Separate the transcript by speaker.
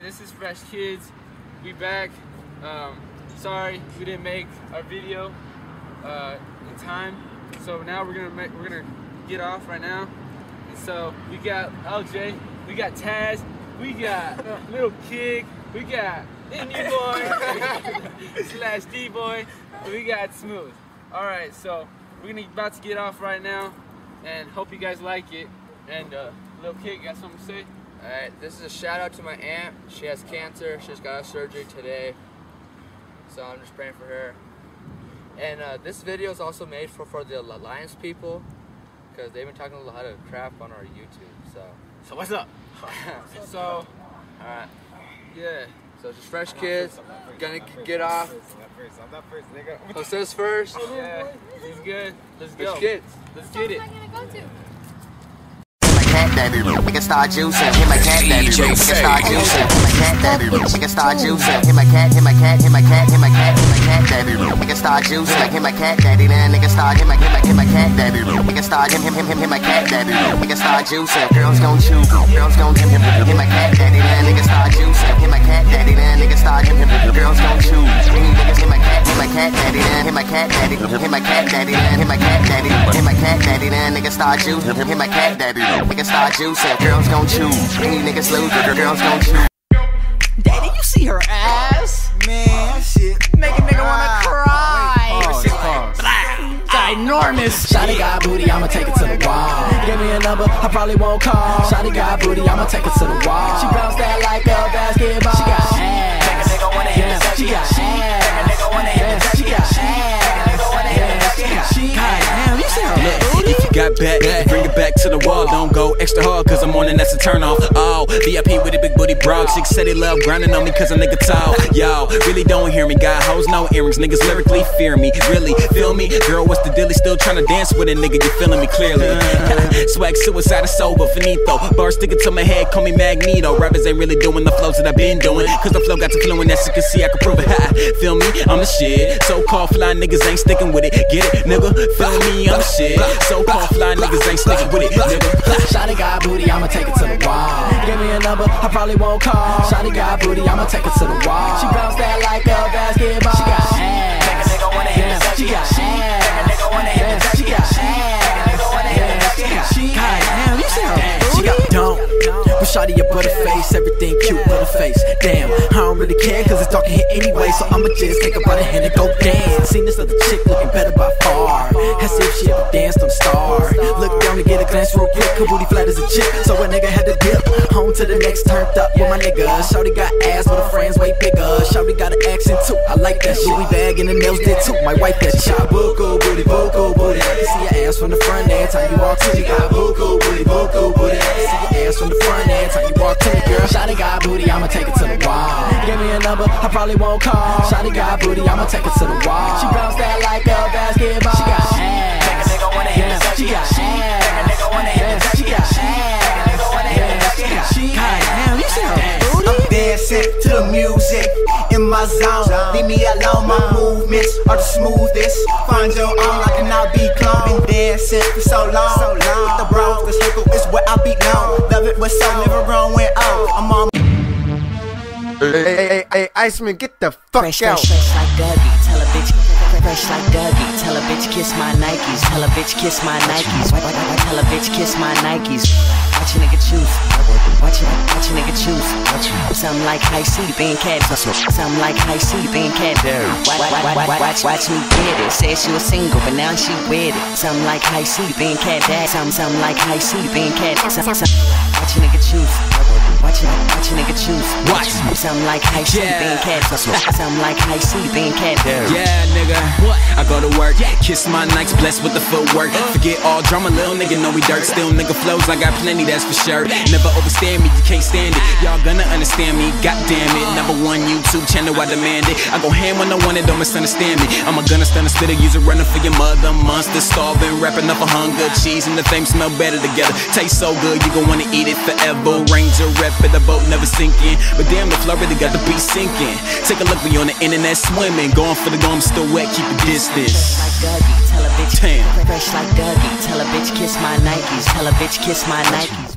Speaker 1: This is FreshKidz. We back. Um, sorry we didn't make our video uh, in time. So now we're gonna make, we're gonna get off right now. And so we got LJ, we got Taz, we got Little Kid, we got Indie Boy slash D Boy, we got Smooth. All right, so we're gonna about to get off right now, and hope you guys like it. And uh, Little Kid, got something to say?
Speaker 2: Alright, this is a shout out to my aunt. She has cancer. She just got a surgery today. So I'm just praying for her. And uh, this video is also made for, for the Alliance people because they've been talking a lot of crap on our YouTube. So,
Speaker 1: So what's up? so
Speaker 2: alright.
Speaker 1: yeah.
Speaker 2: So just FreshKidz. Gonna get off.
Speaker 3: I'm not first, nigga.
Speaker 2: Who says first?
Speaker 1: Yeah, he's good. Let's
Speaker 2: Fresh
Speaker 1: go.
Speaker 2: kids.
Speaker 1: Let's get it.
Speaker 4: Am I gonna go to?
Speaker 5: cat daddy. We can start juicing. Hit my cat daddy. We can start juicing. Hit my cat daddy. We can start juicing. Hit my cat. Hit my cat. Hit my cat. Hit my cat. Hit my cat daddy. We can start juicing. Like hit my cat daddy. Then nigga start hit my hit my hit my cat daddy. We can start him him him him hit my cat daddy. We can start juicing. Girls gon' chew. Girls gon' him him hit my cat daddy. Then nigga start juicing. Hit my cat daddy. Then nigga start him him girls gon' chew. Any niggas hit my cat. Hit my cat daddy. Then hit my cat daddy. Hit my cat daddy. Then hit my cat daddy. Hit my cat daddy. Then nigga start juicing. Hit my cat daddy. Nigga start juicing. Girls gon' chew. Any niggas lose. Girls gon' chew.
Speaker 6: Daddy, you see her ass?
Speaker 3: Man, shit.
Speaker 6: Make a nigga wanna cry.
Speaker 3: Pause, pause.
Speaker 6: Ginormous. Shotty got booty, I'ma take it to the wall. Give me a number, I probably won't call. Shotty got booty, I'ma take it to the wall. She bounce that like a basketball. She got ass. Make a nigga wanna Yeah, she got ass.
Speaker 7: Back, to the wall. Don't go extra hard, cause I'm on and that's a turn off. Oh, VIP with a big booty broad. Six said he love grinding on me cause a nigga tall. Y'all really don't hear me. Got hoes, no earrings. Niggas lyrically fear me. Really, feel me? Girl, what's the? He Still trying to dance with a nigga, you feeling me clearly. Swag suicide is sober, finito. Bar sticking to my head, call me Magneto. Rappers ain't really doing the flows that I've been doing. Cause the flow got to flowing, as you can see, I can prove it. Feel me? I'm the shit. So called fly niggas ain't sticking with it. Get it, nigga? Feel me? I'm the shit. So called fly niggas ain't sticking with it.
Speaker 6: Shotty got booty, I'ma take it to the wall. Give me a number, I probably won't call. Shotty got booty, I'ma take it to the wall. She bounce that like a basketball. She got ass. Yeah, she got ass. Yeah, she got ass. Yeah, she got damn, you see her
Speaker 7: She got dumb. But shawty a butter face, everything cute butter face. Damn, really care cause it's talking here anyway. So I'ma just take a butter hand and go dance. Seen this other chick looking better by far. As if she ever danced on Star. Look down to get a glance real quick. Her booty flat as a chick, so a nigga had to dip. Home to the next, turned up with my niggas. Shawty got ass, but her friends way bigger. Shawty got an accent too, I like that shit. We bagging the nails did too. My wife that shot. Buku booty, buku booty. I can see your ass from the front every time you walk to me. Got buku booty, buku booty. I can see your ass from the front every time you walk to me, girl.
Speaker 6: Shotty got booty, I'ma take it to the wall. Give me a number, I probably won't call. Shotty got booty, I'ma take it to the wall. She bounce that like a basketball. She got ass. Yeah, she got ass. Yeah, she got ass. She got damn, you see her booty?
Speaker 8: I'm dancing to the music in my zone. Leave me alone, my movements are the smoothest. Find your own, I cannot be cloned. Been dancing for so long. With the bros, the circle is where I be known. Love it with so never wrong when oh, I'm on.
Speaker 3: Hey, hey, hey, Iceman, get the fuck
Speaker 9: Fresh,
Speaker 3: out.
Speaker 9: fresh, fresh like Dougie. Tell a bitch, fresh like Dougie. Tell a bitch kiss my Nikes. Tell a bitch kiss my Nikes. Tell a bitch kiss my Nikes. Watch a nigga choose. Watch a, watch a nigga choose. Something like high C being cat. Something like high C being cat. Watch, watch, watch, watch, watch me get it. Said she was single, but now she with it. Something like high C being cat. Something, something like high C being cat. Some, some, watch a nigga choose. Watch a, watch a nigga choose.
Speaker 7: Watch.
Speaker 9: Something like high C
Speaker 7: Yeah.
Speaker 9: being cat. Something like high C being cat.
Speaker 7: Yeah, nigga. Go to work, kiss my Nikes, blessed with the footwork. Forget all drama, little nigga know we dirt. Still nigga flows, I got plenty, that's for sure. Never overstand me, you can't stand it. Y'all gonna understand me, god damn it. Number one YouTube channel, I demand it. I go ham when I want it, don't misunderstand me. I'm a gunner, stunner, spitter, user runner for your mother. Monster, starving, rapping up for hunger. Cheese and the fame smell better together. Taste so good, you gon' wanna eat it forever. Ranger rep at the boat, never sinking. But damn, the flow really got the beat sinking. Take a look, we on the internet swimming. Going for the goal, I'm still wet, keep it distance.
Speaker 9: Fresh like Dougie, tell a bitch.
Speaker 7: Damn.
Speaker 9: Fresh like Dougie, tell a bitch kiss my Nikes. Tell a bitch kiss my Nikes.